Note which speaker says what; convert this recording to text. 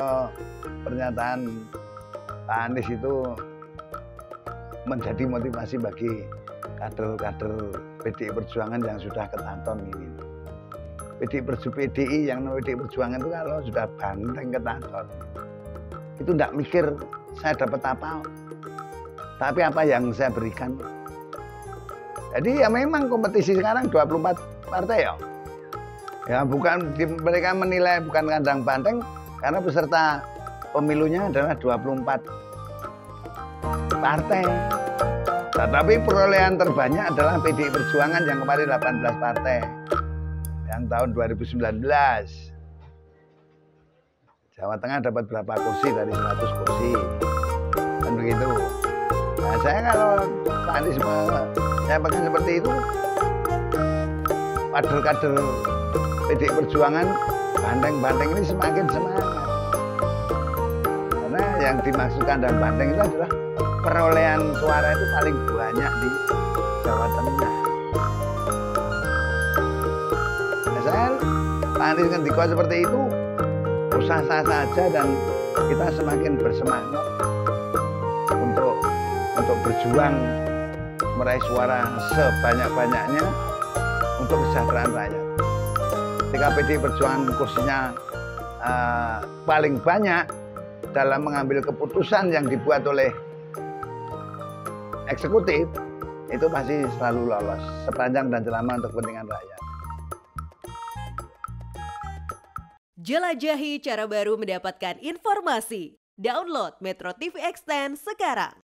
Speaker 1: Eh, pernyataan Pak Anies itu menjadi motivasi bagi kader-kader PDI Perjuangan yang sudah ketanton ini. PDI Perjuangan PDI yang PDI Perjuangan itu kan kalau sudah banteng ketanton itu tidak mikir saya dapat apa, tapi apa yang saya berikan. Jadi ya memang kompetisi sekarang 24 partai ya. Ya bukan mereka menilai bukan kandang banteng karena peserta pemilunya adalah 24 partai. Tetapi perolehan terbanyak adalah PDI Perjuangan yang kemarin 18 partai. Yang tahun 2019. Jawa Tengah dapat berapa kursi dari 100 kursi. Kan begitu. Nah, saya kalau Pak Anies saya pegang seperti itu, kader-kader PDI Perjuangan banteng-banteng ini semakin semangat. Karena yang dimaksudkan dan banteng itu adalah perolehan suara itu paling banyak di Jawa Tengah. Nah, saya Anies ngendiko seperti itu usah-sah saja dan kita semakin bersemangat untuk untuk berjuang meraih suara sebanyak-banyaknya untuk kesejahteraan rakyat. Ketika PDI Perjuangan kursinya uh, paling banyak dalam mengambil keputusan yang dibuat oleh eksekutif itu pasti selalu lolos sepanjang dan selama untuk kepentingan rakyat.
Speaker 2: Jelajahi cara baru mendapatkan informasi. Download Metro TV Extend sekarang.